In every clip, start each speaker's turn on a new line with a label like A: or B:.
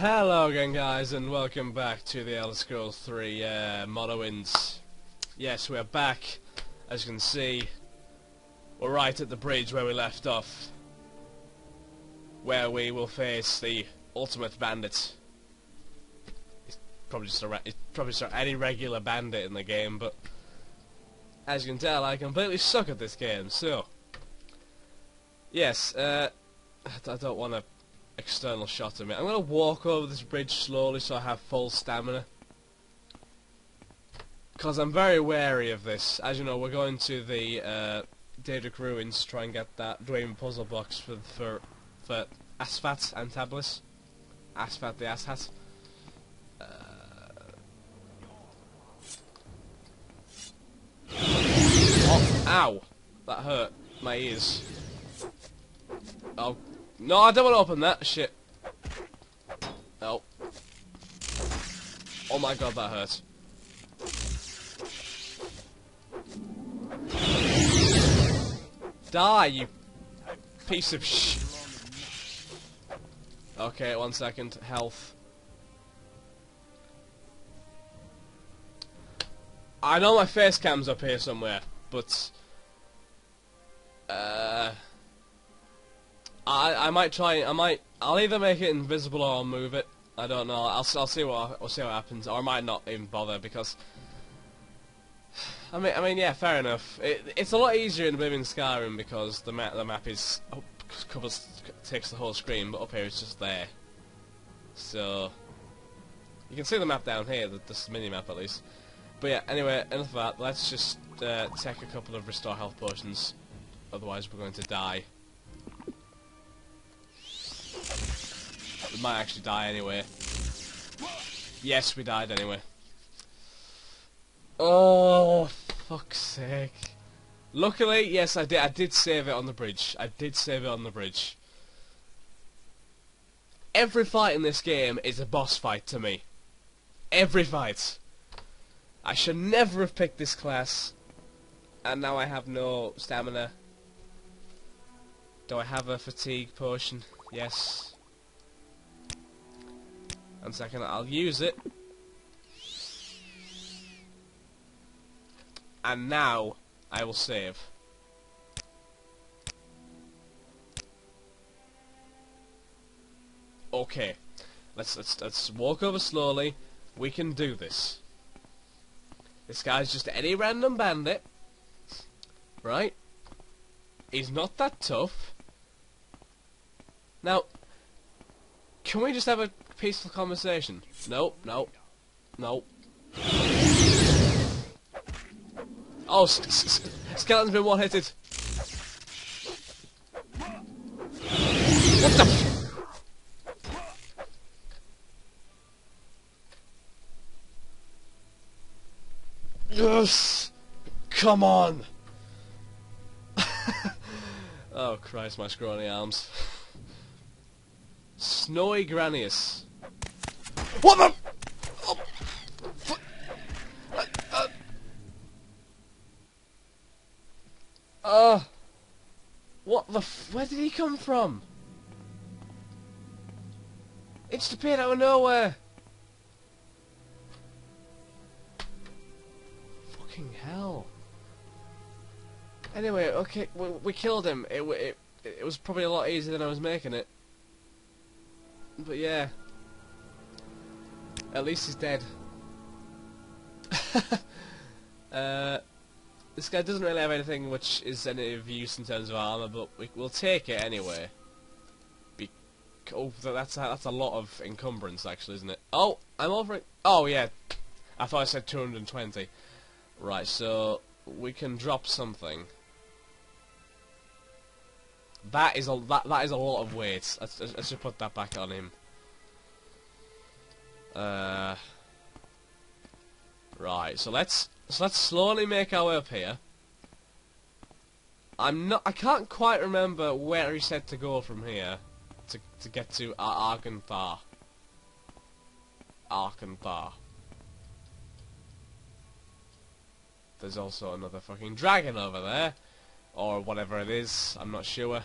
A: Hello again guys and welcome back to the Elder Scrolls 3 uh, Morrowind. Yes, we're back. As you can see, we're right at the bridge where we left off. Where we will face the ultimate bandit. He's probably just a he's probably just any regular bandit in the game, but as you can tell, I completely suck at this game, so... Yes, uh, I don't want to external shot of me. I'm going to walk over this bridge slowly so I have full stamina. Because I'm very wary of this. As you know, we're going to the uh, Daedric Ruins to try and get that Dwemer puzzle box for for for Asfat Antablis. Asfat the Asshat. Uh... Oh, ow! That hurt. My ears. Oh no, I don't want to open that shit. No. Oh my god, that hurt. Die, you piece of sh. Okay, one second. Health. I know my face cam's up here somewhere, but uh. I I might try. I might. I'll either make it invisible or I'll move it. I don't know. I'll I'll see what I'll see what happens, or I might not even bother because. I mean, I mean, yeah, fair enough. It, it's a lot easier in Oblivion Skyrim because the map the map is oh, covers takes the whole screen, but up here it's just there. So you can see the map down here, the, this mini map at least. But yeah, anyway, enough of that. Let's just uh, take a couple of restore health potions. Otherwise, we're going to die. We might actually die anyway. Yes, we died anyway. Oh, fuck's sake. Luckily, yes, I did. I did save it on the bridge. I did save it on the bridge. Every fight in this game is a boss fight to me. Every fight. I should never have picked this class. And now I have no stamina. Do I have a fatigue potion? Yes. One second, I'll use it. And now, I will save. Okay. Let's, let's, let's walk over slowly. We can do this. This guy's just any random bandit. Right? He's not that tough. Now, can we just have a peaceful conversation? Nope, nope, nope. Oh, skeleton's been one-hitted. What the? Yes! Come on! oh Christ, my scrawny arms. Snowy Granius. What the? Oh. Uh. What the Where did he come from? It just appeared out of nowhere. Fucking hell. Anyway, okay, we, we killed him. It, it, it was probably a lot easier than I was making it. But yeah. At least he's dead. uh, this guy doesn't really have anything which is any of use in terms of armor, but we, will take it anyway. Be oh, that's a, that's a lot of encumbrance, actually, isn't it? Oh, I'm over it. Oh yeah, I thought I said 220. Right, so we can drop something. That is a that that is a lot of weight. Let's, let's just put that back on him. Uh, right. So let's so let's slowly make our way up here. I'm not. I can't quite remember where he said to go from here to to get to Ar. Argantha. There's also another fucking dragon over there. Or whatever it is, I'm not sure.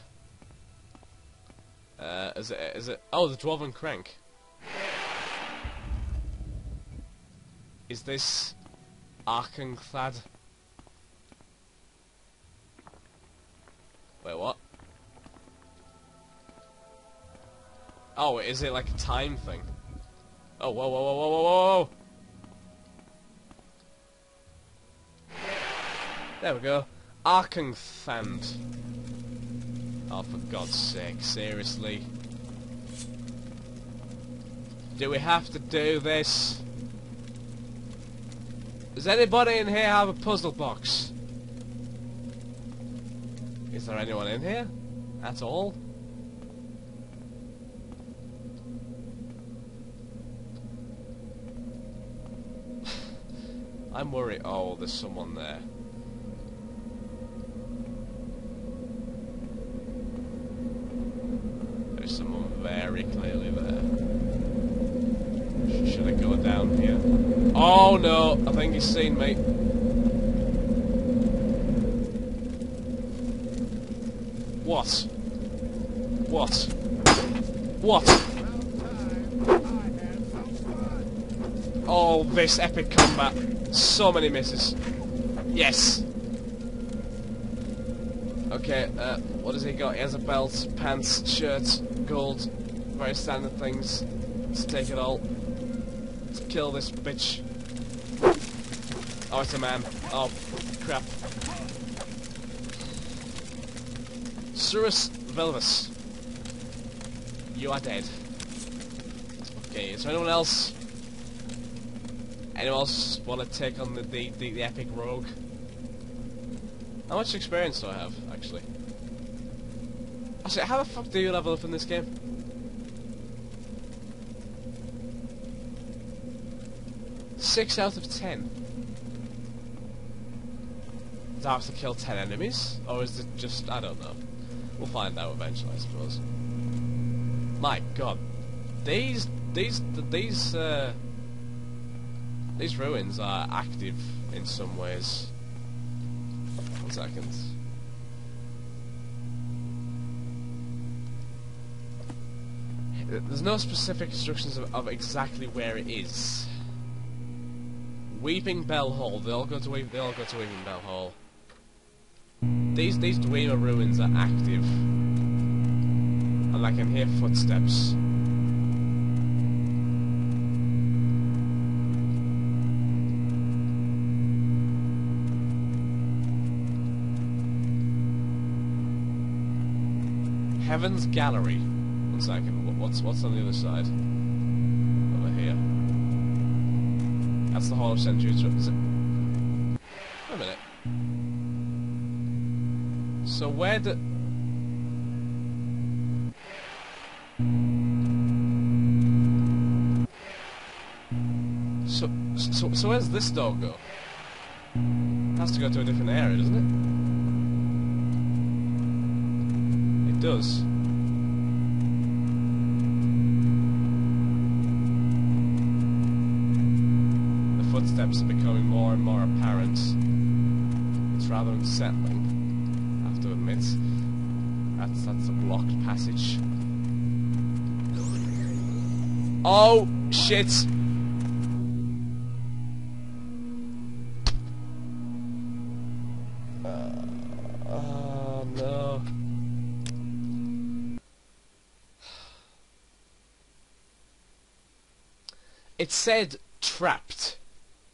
A: Uh, is it, is it, oh, the Dwarven Crank. Is this Arkansas? Wait, what? Oh, is it like a time thing? Oh, whoa, whoa, whoa, whoa, whoa, whoa! There we go. Arkansas. Oh, for God's sake, seriously. Do we have to do this? Does anybody in here have a puzzle box? Is there anyone in here? At all? I'm worried. Oh, there's someone there. No! I think he's seen me. What? What? What? Oh, this epic combat. So many misses. Yes. Okay, uh, what has he got? He has a belt, pants, shirt, gold. Very standard things. Let's take it all. Let's kill this bitch. Oh, man. Oh, crap. Surus Velvus. You are dead. Okay, is there anyone else? Anyone else want to take on the, the, the, the epic rogue? How much experience do I have, actually? Actually, how the fuck do you level up in this game? Six out of ten. I have to kill ten enemies? Or is it just... I don't know. We'll find out eventually, I suppose. My god. These... These... These, uh... These ruins are active in some ways. One second. There's no specific instructions of, of exactly where it is. Weeping Bell Hall. They all go to Weep. They all go to Weeping Bell Hall. These these Dwemer ruins are active, and I can hear footsteps. Heaven's Gallery. One second. What's what's on the other side? Over here. That's the Hall of Centuries. So where the? So so so where's this dog go? It has to go to a different area, doesn't it? It does. The footsteps are becoming more and more apparent. It's rather unsettling, That's that's a blocked passage. Oh shit! Oh no. It said trapped.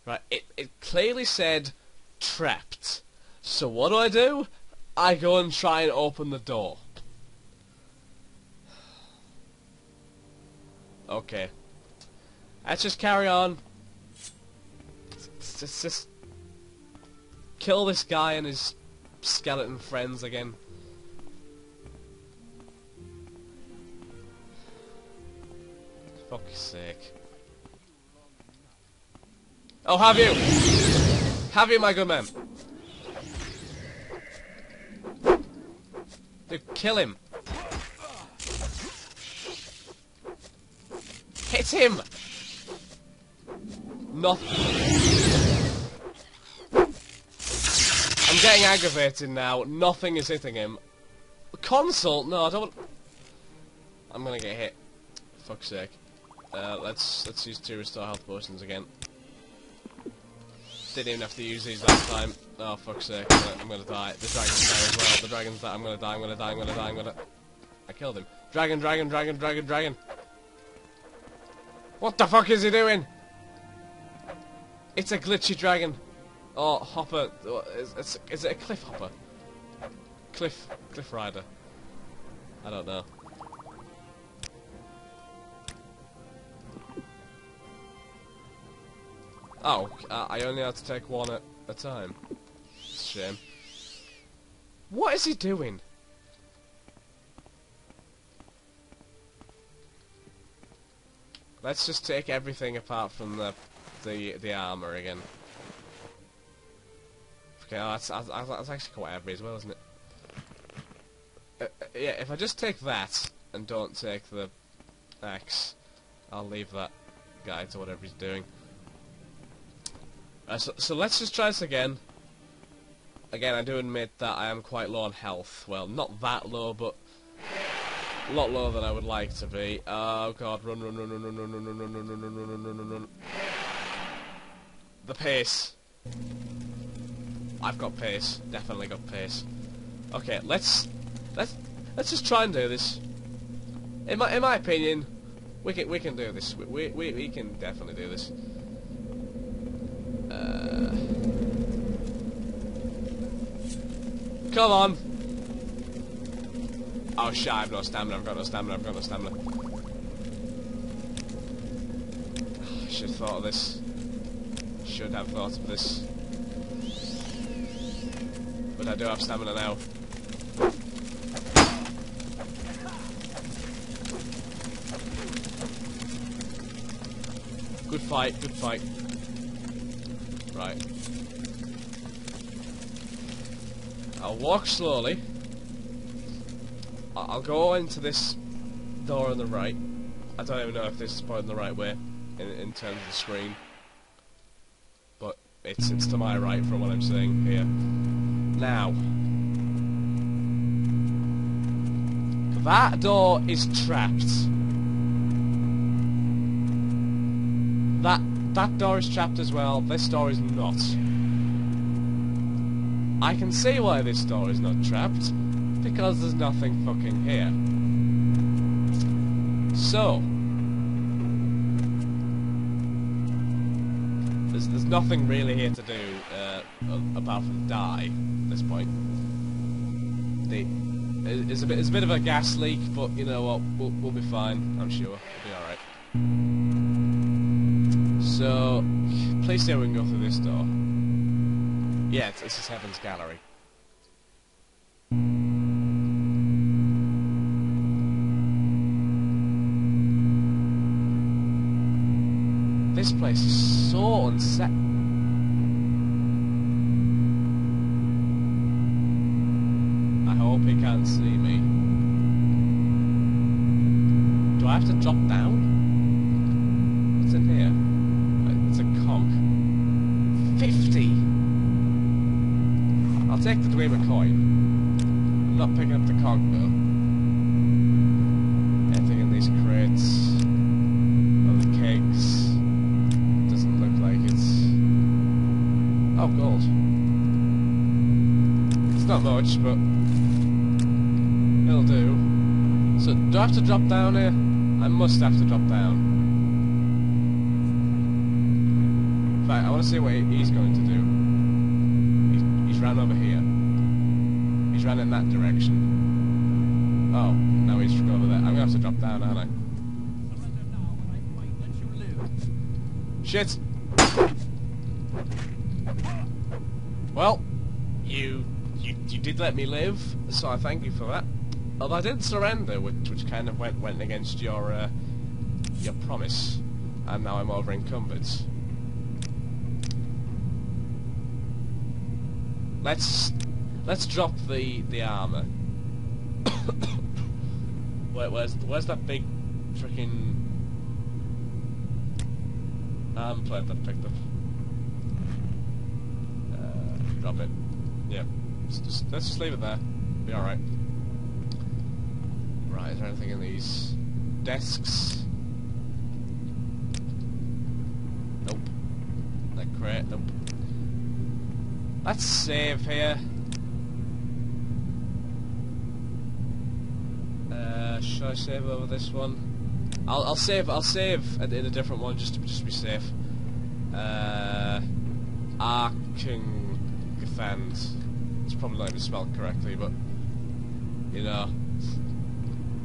A: Right, it, it clearly said trapped. So what do I do? I go and try and open the door. Okay. Let's just carry on. Let's just, kill this guy and his skeleton friends again. Fuck's sake. Oh, have you? Have you, my good man? Kill him. Hit him! Nothing. I'm getting aggravated now. Nothing is hitting him. Consult? No, I don't want... I'm gonna get hit. Fuck's sake. Uh, let's let's use two restore health potions again. Didn't even have to use these last time. Oh fuck's sake, I'm gonna, I'm gonna die. The dragon's there as well. The dragon's there. I'm gonna die, I'm gonna die, I'm gonna die, I'm gonna... I killed him. Dragon, dragon, dragon, dragon, dragon. What the fuck is he doing? It's a glitchy dragon. Oh, hopper. Is, is, is it a cliff hopper? Cliff, cliff rider. I don't know. Oh, uh, I only had to take one at a time. Shame. What is he doing? Let's just take everything apart from the the the armor again. Okay, oh, that's, that's, that's actually quite heavy as well, isn't it? Uh, uh, yeah, if I just take that and don't take the axe, I'll leave that guy to whatever he's doing. Uh, so, so let's just try this again. Again, I do admit that I am quite low on health. Well, not that low, but a lot lower than I would like to be. Oh god, run, run, run, run, run, run, run, run, run, run, run, run, run, run, run. The pace. I've got pace. Definitely got pace. Okay, let's let's let's just try and do this. In my in my opinion, we can we can do this. We we we can definitely do this. Uh, come on. Oh shit, I've no stamina, I've got no stamina, I've got no stamina. Ah, I should have thought of this. Should have thought of this. But I do have stamina now. Good fight, good fight. Right. I'll walk slowly. I'll go into this door on the right. I don't even know if this is pointing the right way in, in terms of the screen. But it's it's to my right from what I'm seeing here. Now. That door is trapped. That that door is trapped as well. This door is not. I can see why this door is not trapped because there's nothing fucking here. So, there's, there's nothing really here to do uh, apart from die at this point. The, it's, a bit, it's a bit of a gas leak, but you know what, we'll, we'll be fine, I'm sure. We'll be alright. So, please say we can go through this door. Mm. Yeah, this is Heaven's Gallery. This place is so unset. I hope he can't see me. Do I have to drop down? What's in here? It's a conch. Fifty! I'll take the Dwemer coin. I'm not picking up the though. Anything in these crates? Oh, the kegs. Doesn't look like it's... Oh, gold. It's not much, but it'll do. So, do I have to drop down here? I must have to drop down. In fact, I want to see what he's going to do. Ran over here. He's ran in that direction. Oh, now he's over there. I'm going to have to drop down, aren't I? Shit! Well, you, you you did let me live, so I thank you for that. Although I did surrender, which, which kind of went went against your uh, your promise, and now I'm over encumbered. Let's let's drop the the armor. Where, where's where's that big freaking arm plate that I picked up? Uh, drop it. Yeah. Just, let's just leave it there. Be alright. Right, is there anything in these desks? Nope. That crate, nope. Let's save here. Uh, should I save over this one? I'll, I'll save. I'll save in a different one just to just be safe. Uh, Arkengefand. It's probably not even spelled correctly, but you know.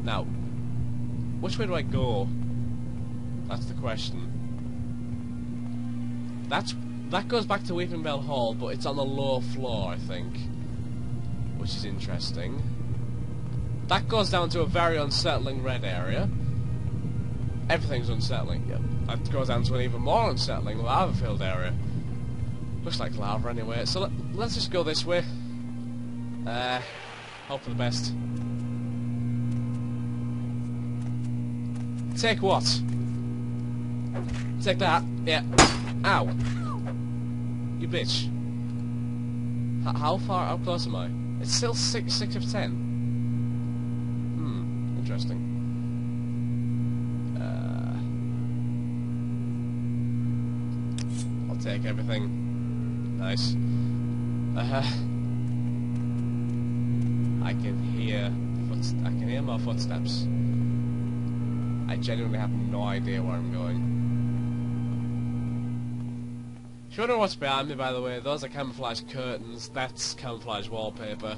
A: Now, which way do I go? That's the question. That's that goes back to Weeping Bell Hall, but it's on the lower floor, I think, which is interesting. That goes down to a very unsettling red area. Everything's unsettling. Yep. That goes down to an even more unsettling lava-filled area. Looks like lava anyway. So let, let's just go this way. Uh, hope for the best. Take what? Take that. Yeah. Ow. You bitch. H how far? How close am I? It's still six, six of ten. Hmm. Interesting. Uh, I'll take everything. Nice. Uh -huh. I can hear. I can hear my footsteps. I genuinely have no idea where I'm going. If you wonder what's behind me, by the way, those are camouflage curtains. That's camouflage wallpaper.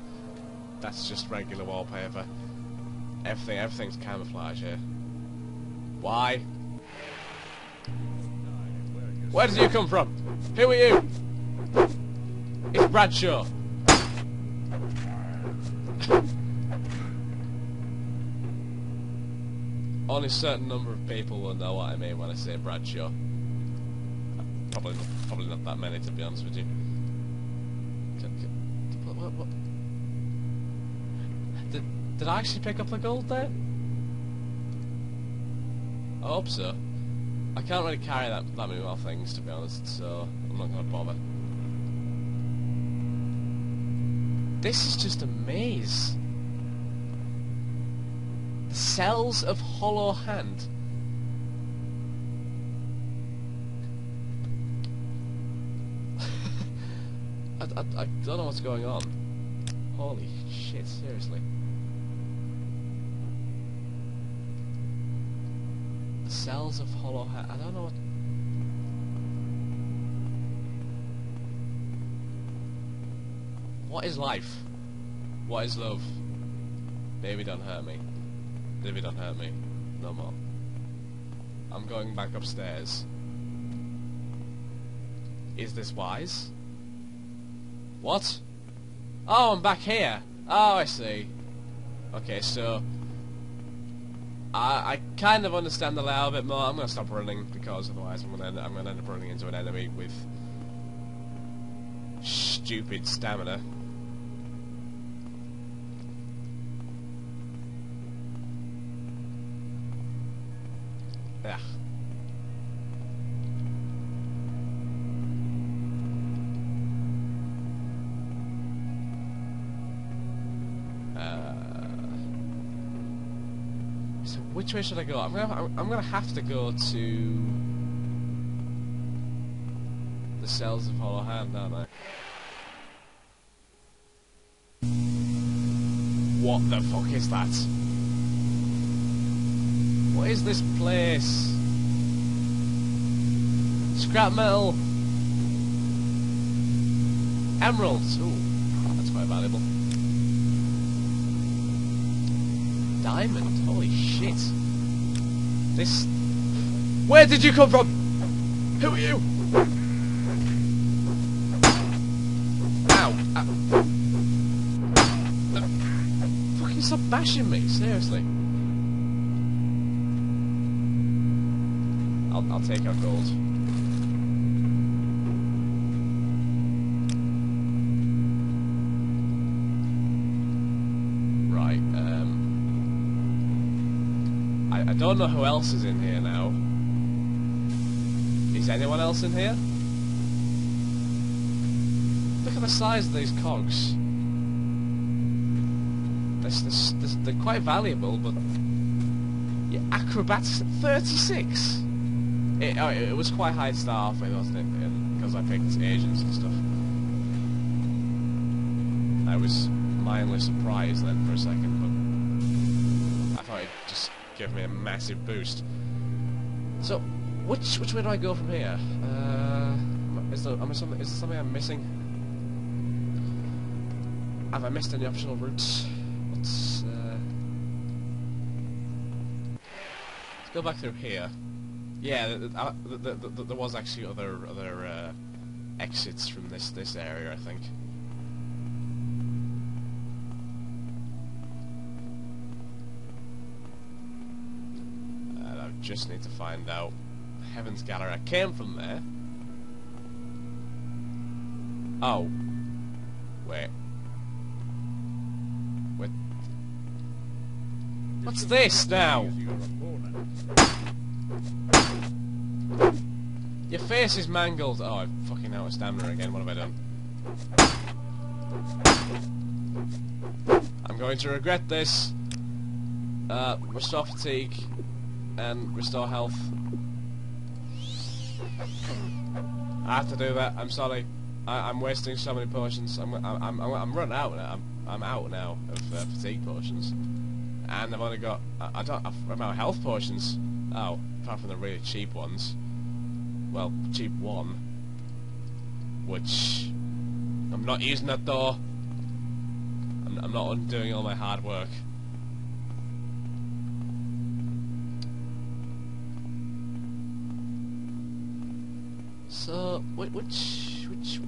A: That's just regular wallpaper. Everything, everything's camouflage here. Why? Where did you come from? Who are you? It's Bradshaw. Only a certain number of people will know what I mean when I say Bradshaw. Probably not, probably not that many, to be honest with you. What, what, what? Did, did I actually pick up the gold there? I hope so. I can't really carry that, that many more things, to be honest, so I'm not going to bother. This is just a maze. The cells of Hollow Hand. I, don't know what's going on. Holy shit, seriously. The cells of Hollow Hand. I don't know what... What is life? What is love? Baby, don't hurt me. Baby, don't hurt me. No more. I'm going back upstairs. Is this wise? What? Oh, I'm back here. Oh, I see. Okay, so... I, I kind of understand the layout a bit more. I'm going to stop running because otherwise I'm going to I'm to end up running into an enemy with stupid stamina. Yeah. Which way should I go? I'm gonna I'm gonna have to go to the cells of Hollow Hand, aren't I? What the fuck is that? What is this place? Scrap metal. Emeralds. Ooh, that's quite valuable. Diamond. Holy shit. This. Where did you come from? Who are you? Ow. Ow. Uh, fucking stop bashing me, seriously. I'll, I'll take our gold. Right, um... I, I don't know who else is in here now. Is anyone else in here? Look at the size of these cogs. This, this, this, they're quite valuable, but... Yeah, acrobatics 36! It, oh, it was quite high to wasn't it? Because I picked agents and stuff. I was mildly surprised then for a second, but I thought it'd just give me a massive boost. So, which which way do I go from here? Uh, is there, am I something, is there something I'm missing? Have I missed any optional routes? Let's, uh, let's go back through here. Yeah, uh, th th there was actually other other uh, exits from this this area, I think. Just need to find out Heaven's Gallery. I came from there. Oh. Wait. What? What's this now? Your face is mangled. Oh, I'm fucking out of stamina again. What have I done? I'm going to regret this. Uh, restore fatigue and restore health. I have to do that. I'm sorry. I, am wasting so many potions. I'm I'm I'm, I'm running out now. I'm I'm out now of uh, fatigue potions, and I've only got I, I don't I'm out of health potions. Oh, apart from the really cheap ones well, cheap one, which I'm not using that though. I'm, I'm not undoing all my hard work. So, which, which, uh,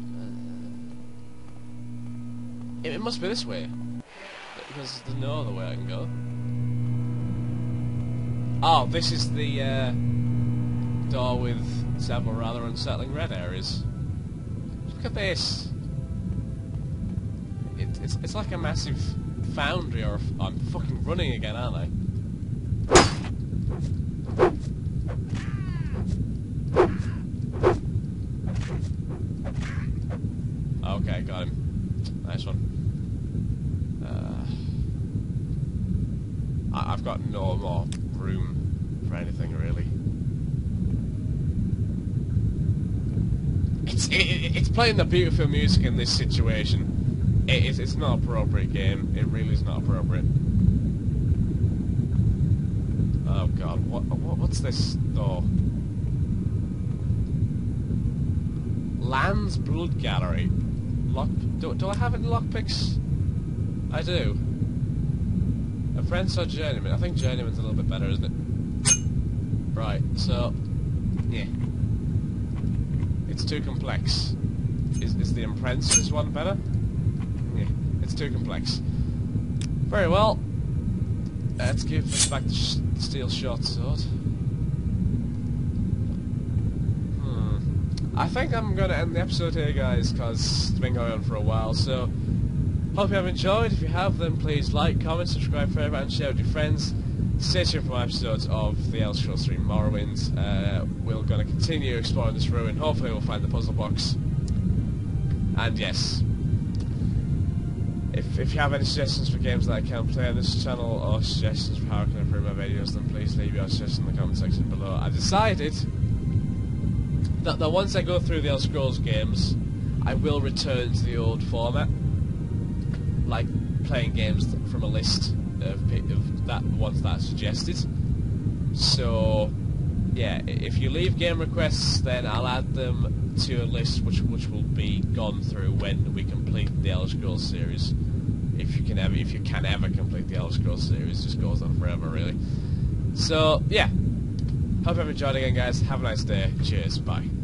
A: it, it must be this way, because there's no other way I can go. Oh, this is the, uh, door with several rather unsettling red areas. Look at this! It, it's, it's like a massive foundry, or I'm fucking running again, aren't I? Okay, got him. Nice one. Uh, I I've got no more room for anything, really. it's it, it's playing the beautiful music in this situation. It is it's not appropriate game. It really is not appropriate. Oh god, what, what what's this door? Lands Blood Gallery. Lock. Do, do I have any lockpicks? I do. A friend saw Journeyman. I think Journeyman's a little bit better, isn't it? Right. So, yeah. It's too complex. Is, is the Apprentice's one better? Yeah, it's too complex. Very well. Let's give us back the steel short sword. Hmm. I think I'm going to end the episode here, guys, because it's been going on for a while, so... Hope you have enjoyed. If you have, then please like, comment, subscribe, favorite, and share with your friends. Stay tuned for more episodes of the Elder Scrolls 3 Morrowind. Uh, we're going to continue exploring this ruin. Hopefully we'll find the puzzle box. And yes, if, if you have any suggestions for games that I can play on this channel or suggestions for how I can improve my videos, then please leave your suggestions in the comment section below. I've decided that, that once I go through the Elder Scrolls games, I will return to the old format, like playing games from a list of, of that ones that are suggested. So, yeah, if you leave game requests, then I'll add them to a list which which will be gone through when we complete the Elder Scrolls series. If you can ever, if you can ever complete the Elder Scrolls series, just goes on forever, really. So, yeah. Hope you have enjoyed again, guys. Have a nice day. Cheers. Bye.